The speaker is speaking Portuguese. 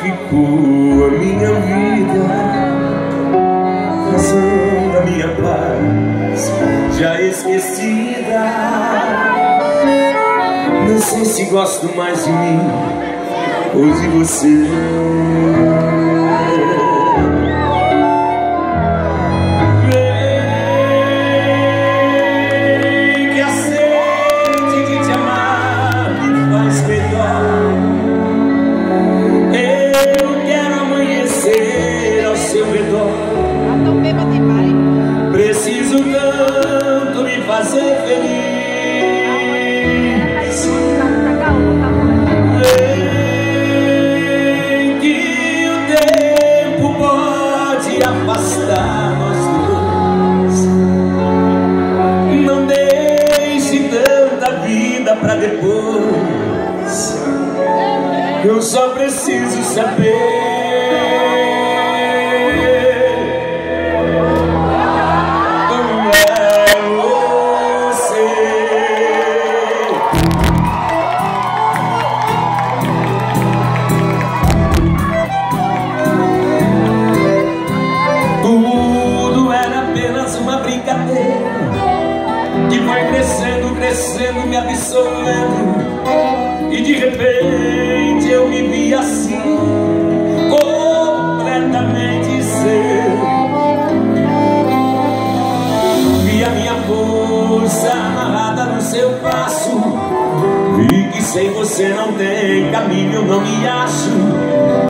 ficou a minha vida. Razão da minha paz já esquecida. Não sei se gosto mais de mim ou de você. Fazer feliz. Vem que o tempo pode afastar nós dois. Não deixe tanta vida pra depois. Eu só preciso saber. Crescendo, me absorvendo. E de repente eu me vi assim Completamente seu Vi a minha força amarrada no seu passo. que sem você não tem caminho, não me acho.